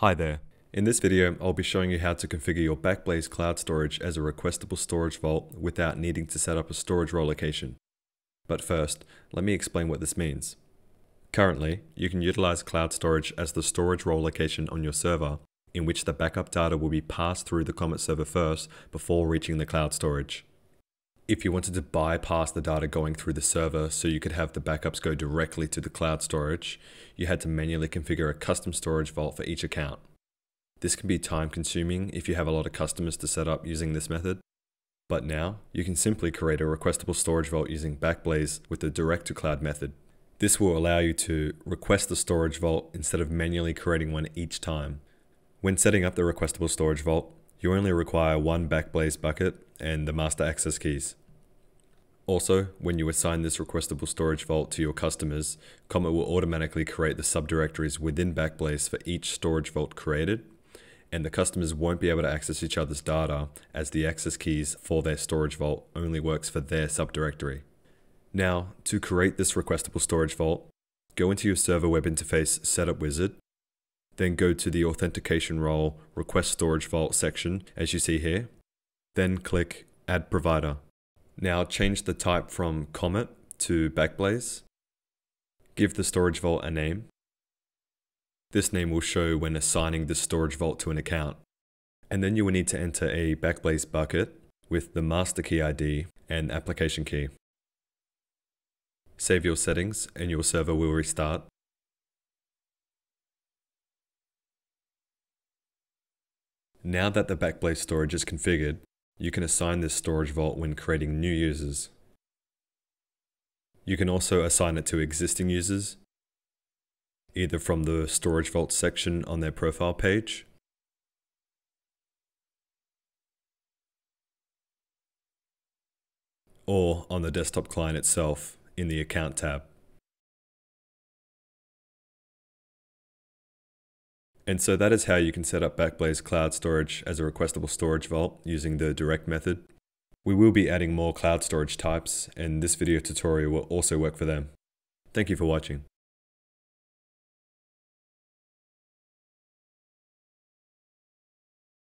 Hi there. In this video, I'll be showing you how to configure your Backblaze Cloud Storage as a requestable storage vault without needing to set up a storage role location. But first, let me explain what this means. Currently, you can utilize cloud storage as the storage role location on your server, in which the backup data will be passed through the Comet server first before reaching the cloud storage. If you wanted to bypass the data going through the server so you could have the backups go directly to the cloud storage, you had to manually configure a custom storage vault for each account. This can be time consuming if you have a lot of customers to set up using this method. But now, you can simply create a requestable storage vault using Backblaze with the direct to cloud method. This will allow you to request the storage vault instead of manually creating one each time. When setting up the requestable storage vault, you only require one Backblaze bucket and the master access keys. Also, when you assign this requestable storage vault to your customers, Comet will automatically create the subdirectories within Backblaze for each storage vault created, and the customers won't be able to access each other's data as the access keys for their storage vault only works for their subdirectory. Now, to create this requestable storage vault, go into your server web interface setup wizard then go to the authentication role request storage vault section as you see here. Then click add provider. Now change the type from Comet to Backblaze. Give the storage vault a name. This name will show when assigning the storage vault to an account. And then you will need to enter a Backblaze bucket with the master key ID and application key. Save your settings and your server will restart. Now that the Backblaze storage is configured, you can assign this storage vault when creating new users. You can also assign it to existing users, either from the storage vault section on their profile page, or on the desktop client itself in the Account tab. And so that is how you can set up Backblaze Cloud Storage as a requestable storage vault using the direct method. We will be adding more cloud storage types and this video tutorial will also work for them. Thank you for watching.